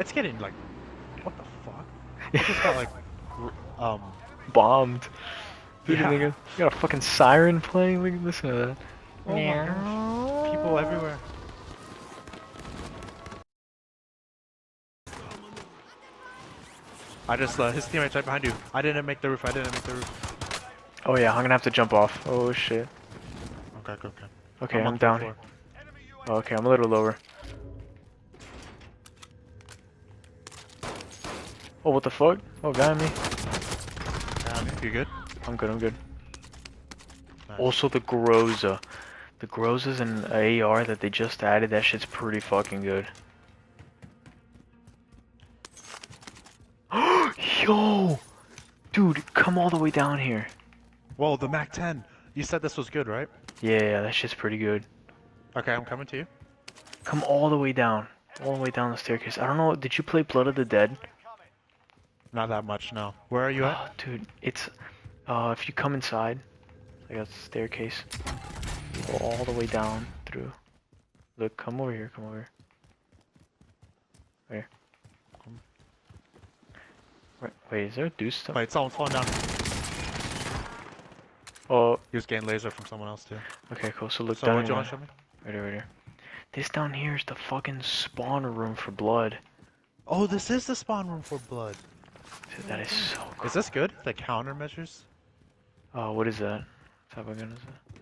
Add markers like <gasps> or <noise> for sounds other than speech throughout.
It's getting like, what the fuck? It just got like, r- um, Bombed. Dude, Yeah. nigga, you got a fucking siren playing? Look, listen to that. oh my gosh, people everywhere. I just, uh, his teammate's right behind you. I didn't make the roof, I didn't make the roof. Oh yeah, I'm gonna have to jump off. Oh shit. Okay, okay, okay. Okay, I'm, on the down. Oh, okay, I'm a little lower. Oh, what the fuck? Oh, got me. Um, you good? I'm good, I'm good. Nice. Also, the Groza. The Groza's an AR that they just added. That shit's pretty fucking good. <gasps> Yo! Dude, come all the way down here. Whoa, the Mac 10. You said this was good, right? Yeah, yeah, that shit's pretty good. Okay, I'm coming to you. Come all the way down. All the way down the staircase. I don't know, did you play Blood of the Dead? Not that much, no. Where are you at? Oh, dude, it's uh if you come inside, I got staircase. Go all the way down through. Look, come over here, come over here. Where? Wait, wait, is there a deuce stuff? Wait, someone's falling down. Oh, He was getting laser from someone else too. okay, cool. So look So down what you here. want to show me? Right here, right here. This down here is the fucking spawn room for blood. Oh, this is the spawn room for blood. Dude, that is so cool. Is this good? The countermeasures? Oh, what is that? What type of gun is that?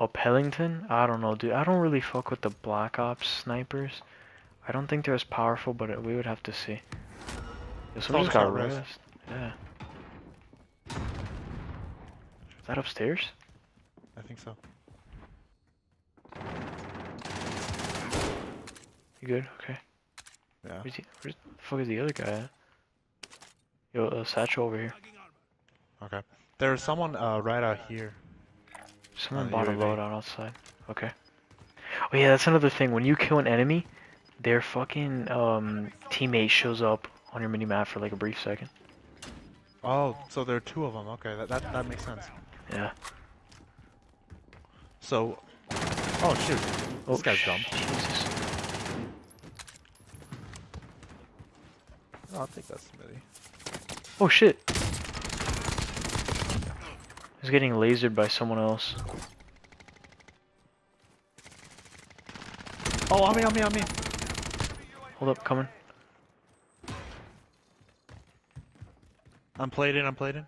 Oh, Pelington? I don't know, dude. I don't really fuck with the Black Ops snipers. I don't think they're as powerful, but we would have to see. Yo, someone just got rest. Yeah. Is that upstairs? I think so. You good? Okay. Yeah. Where's he, where's the fuck is the other guy at? Yo, uh, Satchel over here. Okay. There's someone uh, right out here. Someone the bought a UAV. loadout outside. Okay. Oh yeah, that's another thing. When you kill an enemy, their fucking um teammate shows up on your mini map for like a brief second. Oh, so there are two of them. Okay, that that, that makes sense. Yeah. So, oh shoot, Oh, this guy's dumb. Jesus. I'll take that Smitty. Oh shit. He's getting lasered by someone else. Oh, on me, on me, on me. Hold up, coming. I'm played in. I'm played in.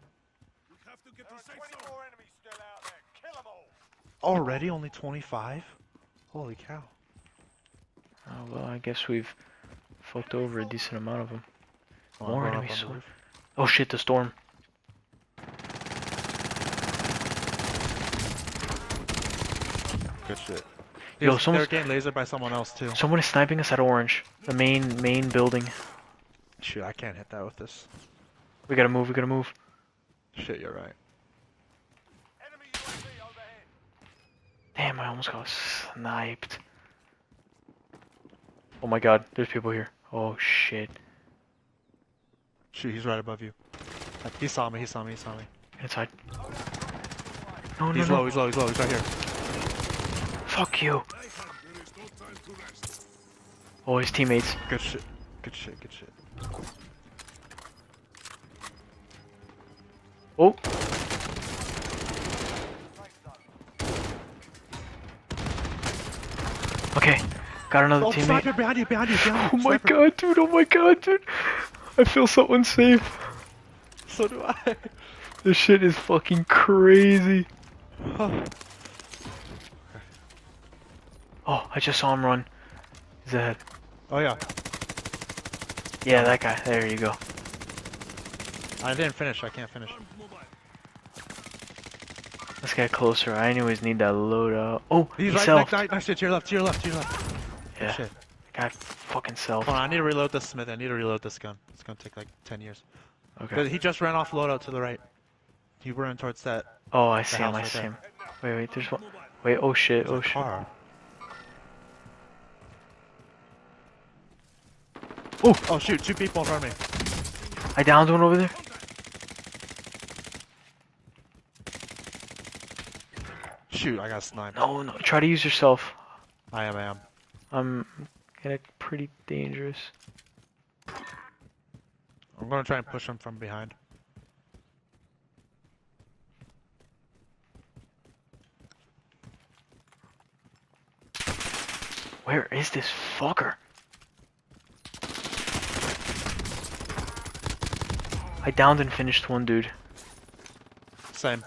Already, only 25. Holy cow. Oh well, I guess we've fucked over a decent amount of them. Oh, More going enemies, so- Oh shit, the storm. Good shit. Yo, Yo, someone's- they're getting lasered by someone else too. Someone is sniping us at orange. The main main building. Shoot, I can't hit that with this. We gotta move, we gotta move. Shit, you're right. Damn, I almost got sniped. Oh my god, there's people here. Oh shit. Shoot, he's right above you. He saw me. He saw me. He saw me. Inside. No, no, He's no. low. He's low. He's low. He's right here. Fuck you. Oh, his teammates. Good shit. Good shit. Good shit. Oh. Okay, got another Oh, teammate. sniper behind you. Behind you. Behind Oh you. my god, dude, oh my god, dude. I feel so unsafe. So do I. This shit is fucking crazy. <sighs> Oh, I just saw him run. He's ahead. oh yeah. Yeah, that guy. There you go. I didn't finish. I can't finish. Let's get closer. I anyways need that loadout. Oh, He's he right selfed. next. Right, next to you, to your left. To your left. To your left. Yeah, Shit. Guy fucking self. Hold on. I need to reload this Smith. I need to reload this gun. It's gonna take like 10 years. Okay. He just ran off loadout to the right. He ran towards that. Oh, I see him. I right see there. him. Wait, wait. There's one. Wait. Oh shit. There's Oh shit. car. Oh, Oh shoot! Two people in front of me. I downed one over there. Shoot! I got sniped. No, no. Try to use yourself. I am. I am. I'm pretty dangerous. I'm gonna try and push him from behind. Where is this fucker? I downed and finished one dude. Same.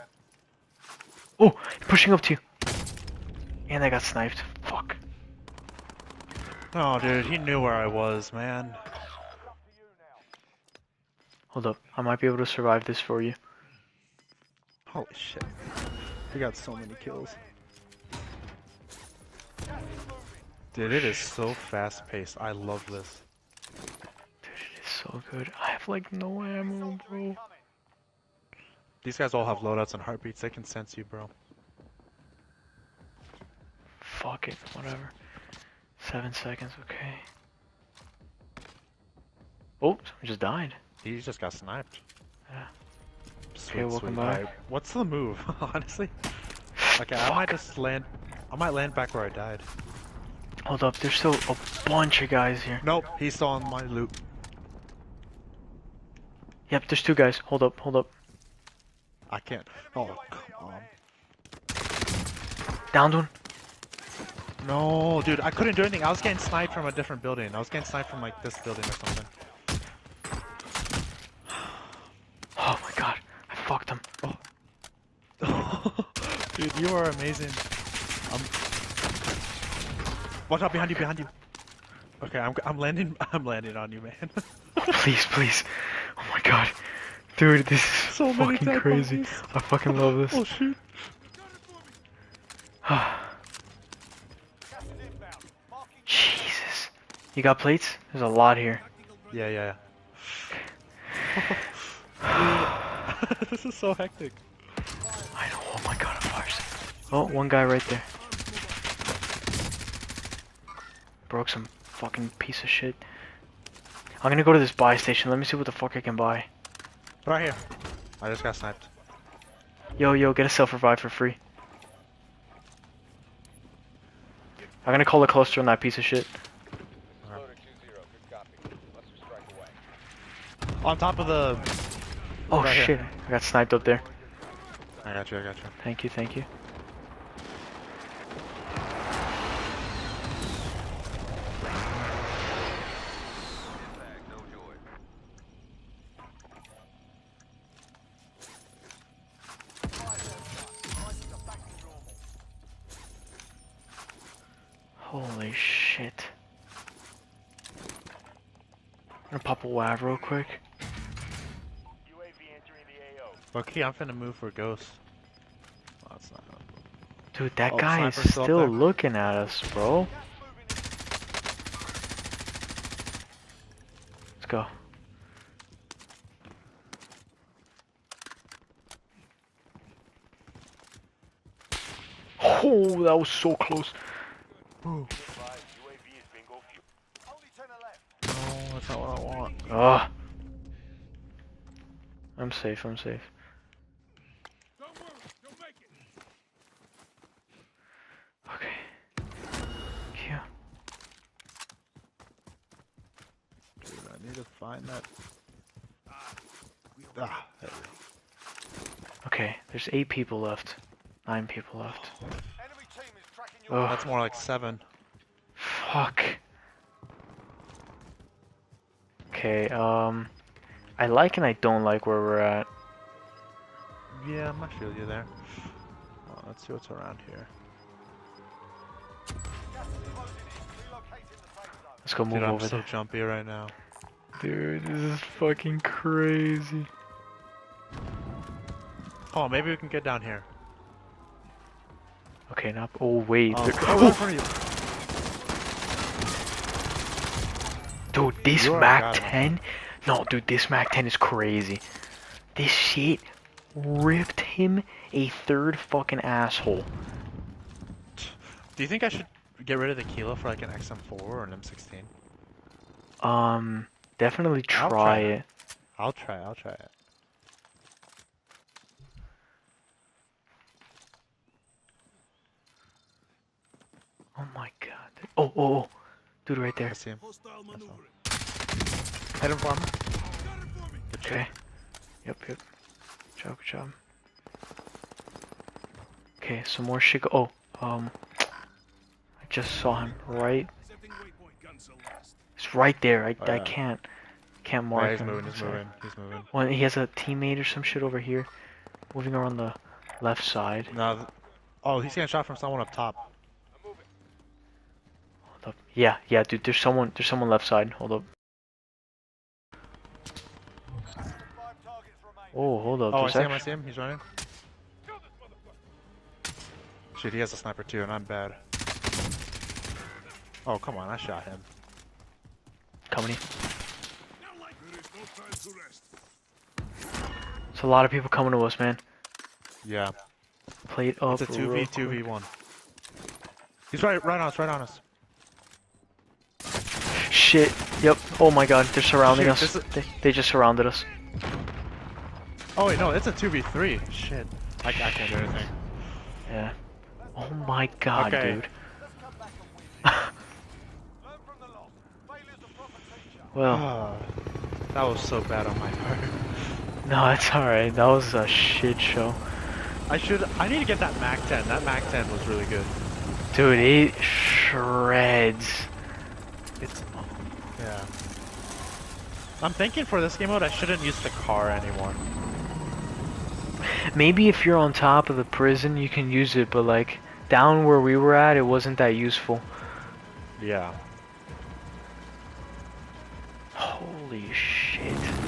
Oh, pushing up to you. And I got sniped. Fuck. Oh, dude, he knew where I was, man. Hold up. I might be able to survive this for you. Holy shit. We got so many kills. Dude, it is so fast paced. I love this. Dude, it is so good. I have like no ammo, bro. These guys all have loadouts and heartbeats. They can sense you, bro. Fuck it. Whatever. Seven seconds, okay. Oh, someone just died. He just got sniped. Yeah. Sweet, welcome sweet. back. What's the move, <laughs> honestly? Okay, I might just land. I might land back where I died. Hold up, there's still a bunch of guys here. Nope, he's still on my loot. Yep, there's two guys. Hold up, hold up. I can't. Oh, come on. Downed one. No, dude, I couldn't do anything. I was getting sniped from a different building. I was getting sniped from like this building or something. <sighs> Oh my god, I fucked him. <laughs> dude, you are amazing. Um, watch out behind you, behind you. Okay, I'm I'm landing. <laughs> I'm landing on you, man. <laughs> Please, please. Oh my god. Dude, this is So fucking crazy. bodies. I fucking love this. oh shoot. <sighs> <sighs> Jesus. You got plates? There's a lot here. Yeah, yeah. yeah. <sighs> <laughs> This is so hectic. I know. Oh my god, I'm harsh. Oh, one guy right there. Broke some fucking piece of shit. I'm gonna go to this buy station. Let me see what the fuck I can buy. Right here. I just got sniped. Yo, yo, get a self revive for free. I'm gonna call the cluster on that piece of shit. On top of the. Oh Right here. shit, I got sniped up there. I got you. I got you. Thank you, thank you. Holy shit. I'm gonna pop a UAV real quick. Okay, I'm finna move for ghosts. Oh, that's not. Dude, that Oh, guy is still still looking at us, bro. Let's go. Oh, that was so close. No, that's not what I want. Ah. I'm safe, I'm safe. Okay. Yeah. Dude, I need to find that. Ah, there we go. Okay, there's eight people left. Nine people left. Enemy team is tracking your Oh, That's more like seven. fuck. Okay, um, I like and I don't like where we're at. Yeah, I'm not feel you there. Well, let's see what's around here. Let's go move Dude, I'm over so there. jumpy right now. Dude, this is fucking crazy. Oh, maybe we can get down here. Okay, now. Oh wait. Oh, oh, in front of you. Dude, this You Mac 10. No, dude, this Mac 10 is crazy. This shit ripped him a third fucking asshole. Do you think I should get rid of the kilo for like an XM4 or an M16? Um, definitely I'll try try it. I'll try. I'll try it. Oh my god. Oh, oh, oh. Dude, right I there. see him. Hit him for me. Got it for me. Good shit. Okay. Yep, yep. Good job, good job. Okay, some more shit. go- Oh, um, I just saw him right. It's right there. I, Oh, I can't, can't Yeah, mark he's him. moving, he's moving, he's moving. Well, he has a teammate or some shit over here, moving around the left side. No, oh, he's getting shot from someone up top. Hold up. Yeah, yeah, dude. There's someone. There's someone left side. Hold up. Five targets remain. Oh, hold up. Oh, I see him, I see him, he's running. Shit, he has a sniper too, and I'm bad. Oh, come on, I shot him. Coming. in. Now like there is no time to rest. It's a lot of people coming to us, man. Yeah, Play it up. it's a 2v, 2v1. He's right, right on us, right on us. Shit. Yep. Oh my god, they're surrounding Shoot, us. They, they just surrounded us. Oh wait, no, it's a 2v3. Shit. I, I can't do anything. Yeah. Oh my god, Okay. dude. Let's come back and win. Learn from the loss. Failure's a proper teacher. Well, Ah, that was so bad on my part. <laughs> no, it's alright. That was a shit show. I should, I need to get that MAC 10. That MAC 10 was really good. Dude, it shreds. It's, yeah. I'm thinking for this game mode, I shouldn't use the car anymore. Maybe if you're on top of the prison, you can use it, but like down where we were at, it wasn't that useful. Yeah. Holy shit.